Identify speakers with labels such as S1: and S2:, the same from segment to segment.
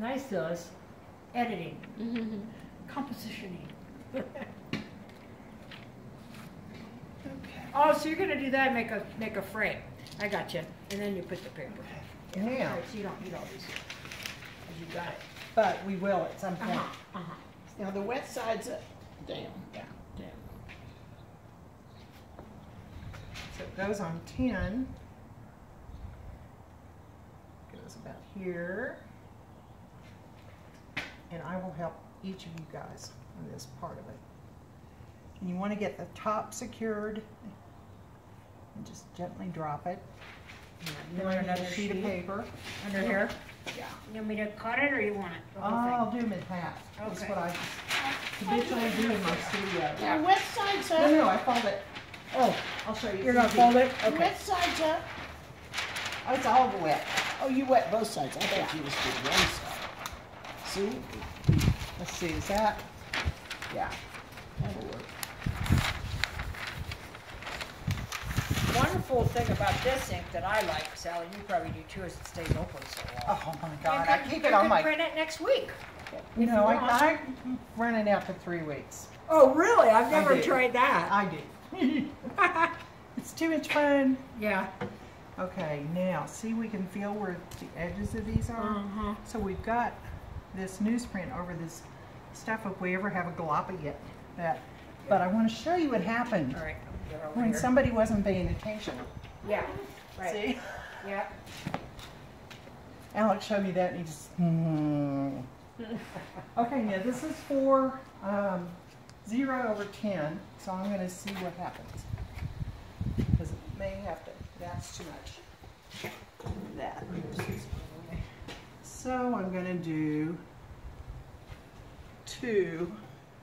S1: Nice does. Editing,
S2: Mhm.
S1: compositioning.
S3: Okay.
S1: Oh, so you're gonna do that, make a, make a frame. I got you. And then you put the paper.
S3: Now,
S1: Alright, so you don't need all these. 'Cause you got it.
S3: but we will at some point.
S1: Uh-huh, uh-huh.
S3: Now the wet side's up, down,
S1: Yeah, yeah.
S3: so it goes on ten. Goes about here. And I will help each of you guys on this part of it. And you want to get the top secured and just gently drop it.
S1: You want
S3: I need
S1: another
S3: a sheet of paper.
S1: under here?
S3: Yeah.
S1: You want me to cut it or you want it? the whole
S3: I'll do them in half. That's
S1: Okay.
S3: what I habitually do in my studio.
S4: Now, wet side's
S3: No,
S4: up.
S3: no, I fold it. Oh, I'll show you.
S1: You're gonna fold it? Okay.
S4: Wet side's up.
S3: Oh, it's all wet.
S4: Oh, you wet both sides. I thought you just did one side. See?
S3: Let's see, is that? Yeah, that'll work.
S1: Wonderful thing about this ink that I like, Sally, you probably do too, is it stays open so long.
S3: Oh my
S1: You
S3: God, I keep it on my,
S1: print it next week.
S3: you know. I, I run it out for three weeks.
S1: Oh, really? I've
S3: I
S1: never
S3: do.
S1: tried that.
S3: I do. It's too much fun.
S1: Yeah.
S3: Okay, now, see we can feel where the edges of these are?
S1: Uh-huh.
S3: So we've got this newsprint over this stuff if we ever have a gloppa yet. That, but I want to show you what happened
S1: All right, over
S3: when
S1: here.
S3: somebody wasn't paying attention.
S1: Yeah, right,
S3: See?
S1: yeah.
S3: Alex showed me that and he just, hmm. Okay, now this is for um, zero over 10, so I'm going to see what happens. Because it may have to, that's too much. That. So I'm going to do two.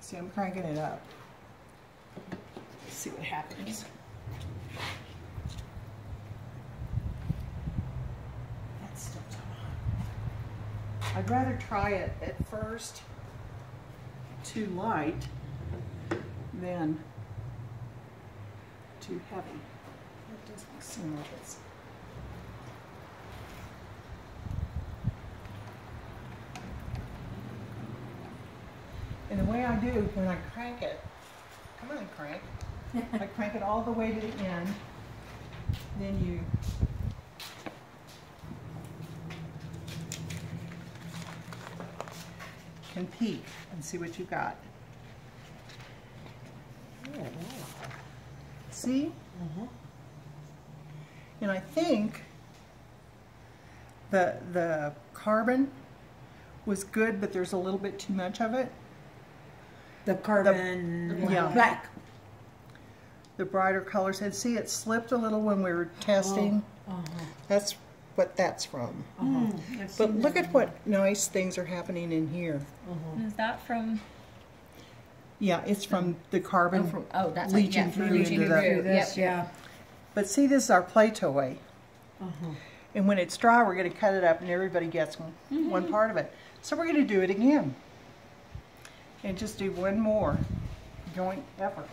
S3: See, I'm cranking it up. See what happens. That's still too hot. I'd rather try it at first too light than too heavy. Doesn't seem like it's. Way I do when I crank it, come on, crank. I crank it all the way to the end. Then you can peek and see what you got. See? Mm-hmm. And I think the the carbon was good, but there's a little bit too much of it.
S1: The carbon,
S3: yeah.
S1: black.
S3: The brighter colors. And see, it slipped a little when we were testing.
S1: Uh-huh.
S3: That's what that's from.
S1: Uh-huh.
S3: But look at what nice things are happening in here.
S2: Is that from?
S3: Yeah, it's from the carbon
S2: Oh, from, oh that's
S3: leaching
S2: yeah,
S3: through
S2: leaching
S3: into the.
S2: through.
S1: Do this,
S2: Yep.
S1: yeah.
S3: But see, this is our play toy.
S1: Uh-huh.
S3: And when it's dry, we're going to cut it up and everybody gets
S1: Mm-hmm.
S3: one part of it. So we're going to do it again. And just do one more joint effort.